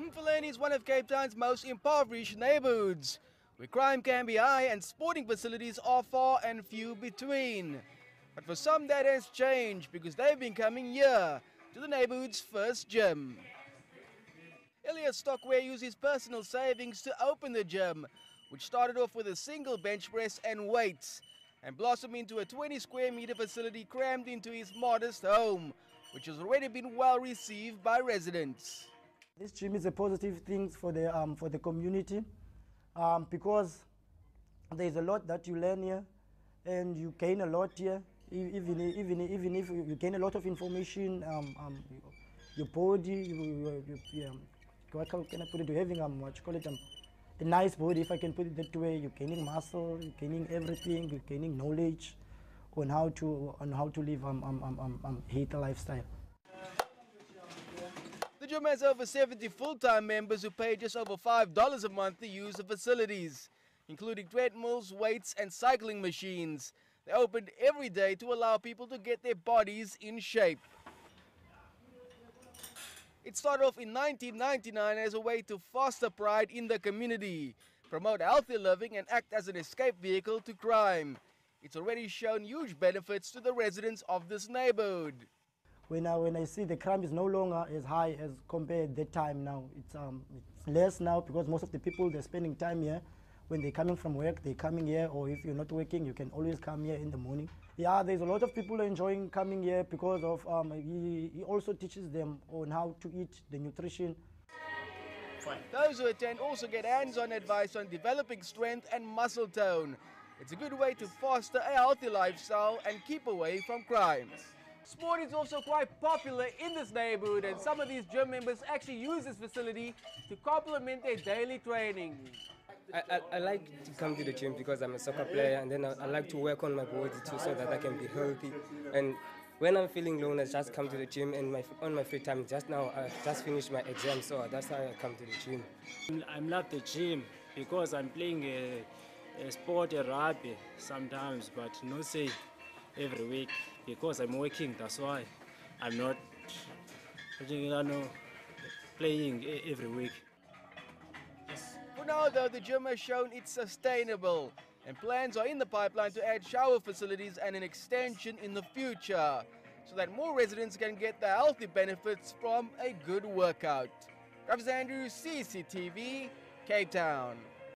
Mfuleni is one of Cape Town's most impoverished neighborhoods, where crime can be high and sporting facilities are far and few between. But for some that has changed because they've been coming here to the neighborhood's first gym. Elias Stockware used his personal savings to open the gym, which started off with a single bench press and weights, and blossomed into a 20 square meter facility crammed into his modest home, which has already been well received by residents. This gym is a positive thing for the, um, for the community um, because there's a lot that you learn here and you gain a lot here. Even, even, even if you gain a lot of information, um, um, your body, you, you, you, you, um, what can can I put it? You're having um, what you call it, um, a nice body, if I can put it that way. You're gaining muscle, you're gaining everything, you're gaining knowledge on how to on how to live um, um, um, um, um, healthy lifestyle. Has over 70 full-time members who pay just over $5 a month to use the facilities, including treadmills, weights and cycling machines. They opened every day to allow people to get their bodies in shape. It started off in 1999 as a way to foster pride in the community, promote healthy living and act as an escape vehicle to crime. It's already shown huge benefits to the residents of this neighborhood. When I, when I see the crime is no longer as high as compared that time now, it's, um, it's less now because most of the people they're spending time here. When they're coming from work, they're coming here, or if you're not working, you can always come here in the morning. Yeah, there's a lot of people enjoying coming here because of um, he, he also teaches them on how to eat the nutrition Those who attend also get hands-on advice on developing strength and muscle tone. It's a good way to foster a healthy lifestyle and keep away from crimes. Sport is also quite popular in this neighborhood and some of these gym members actually use this facility to complement their daily training. I, I, I like to come to the gym because I'm a soccer player and then I, I like to work on my body too so that I can be healthy. And when I'm feeling low, I just come to the gym and my, on my free time, just now I just finished my exam, so that's how I come to the gym. I'm love the gym because I'm playing a, a sport, a rugby sometimes, but not say every week because I'm working. That's why I'm not you know, playing every week. For now though, the gym has shown it's sustainable and plans are in the pipeline to add shower facilities and an extension in the future so that more residents can get the healthy benefits from a good workout. Travis Andrews, CCTV, Cape Town.